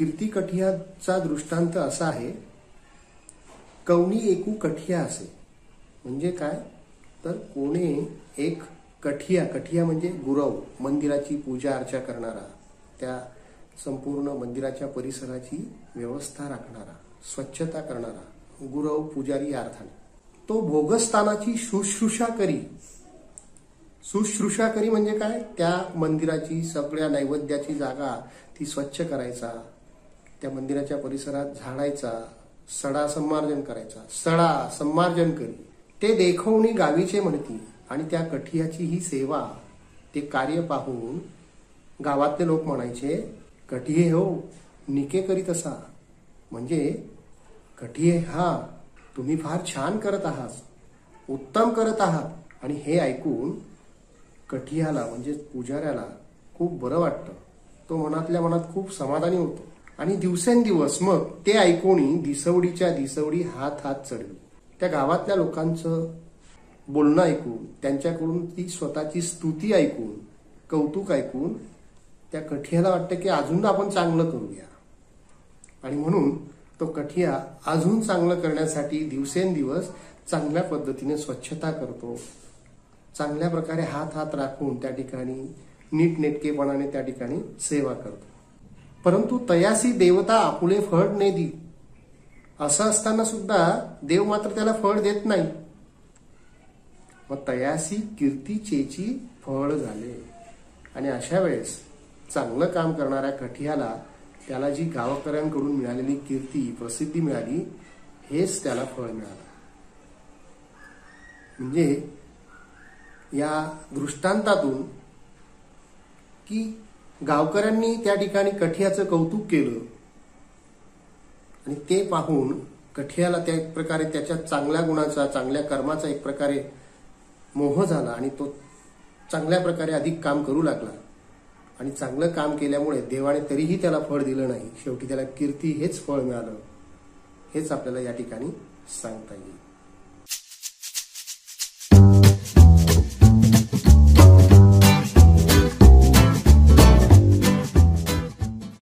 कीर्ती कठियाचा दृष्टांत असा आहे कवणी एकू कठिया असे. म्हणजे काय? तर कोणे एक कठिया कठिया म्हणजे गुरव मंदिराची पूजा अर्चा करणारा त्या संपूर्ण मंदिराच्या परिसराची व्यवस्था राखणारा स्वच्छता करणारा गुरव पुजारी या अर्थाने तो भोगस्थानाची शुश्रूषा करी. शुश्रूषा करी म्हणजे काय? त्या मंदिराची सगळ्या नैवेद्याची जागा ती स्वच्छ करायचा त्या मंदिराच्या परिसरात झाडायचा सडा संमार्जन करायचा. सडा संमार्जन करी. ते देखवणी गावीचे म्हणती आणि त्या कठियाची ही सेवा ते कार्य पाहून गावातले लोक म्हणायचे कठिये हो निके करीत असा. म्हणजे कठिये हा तुम्ही फार छान करत आहात उत्तम करत आहात. आणि हे ऐकून कठियाला म्हणजे पुजाऱ्याला खूप बरं वाटतं. तो मनातल्या मनात खूप समाधानी होतो. आणि दिवसेंदिवस मग ते ऐकून दिसवडीच्या दिसवडी हात हात चढली. त्या गावातल्या लोकांचं बोलणं ऐकून त्यांच्याकडून ती स्वतःची स्तुती ऐकून कौतुक ऐकून त्या कठियाला वाटतं की अजून आपण चांगलं करूया. आणि म्हणून तो कठिया अजून चांगलं करण्यासाठी दिवसेंदिवस चांगल्या पद्धतीने स्वच्छता करतो. चांगल्या प्रकारे हात हात राखून त्या ठिकाणी नीटनेटकेपणाने त्या ठिकाणी सेवा करतो. परंतु तयासी देवता आपुले फळ ने दी असं असताना सुद्धा देव मात्र त्याला फळ देत नाही. मग तयासी कीर्तीचेची फळ झाले. आणि अशा वेळेस चांगलं काम करणाऱ्या कठियाला त्याला जी गावकऱ्यांकडून मिळालेली कीर्ती प्रसिद्धी मिळाली हेच त्याला फळ मिळालं. म्हणजे या दृष्टांतातून की गावकऱ्यांनी त्या ठिकाणी कठियाचं कौतुक केलं. आणि ते पाहून कठियाला त्या एक प्रकारे त्याच्या चांगल्या गुणाचा चांगल्या कर्माचा एक प्रकारे मोह झाला आणि तो चांगल्या प्रकारे अधिक काम करू लागला. आणि चांगलं काम केल्यामुळे देवाने तरीही त्याला फळ दिलं नाही. शेवटी त्याला कीर्ती हेच फळ मिळालं. हेच आपल्याला या ठिकाणी सांगता येईल.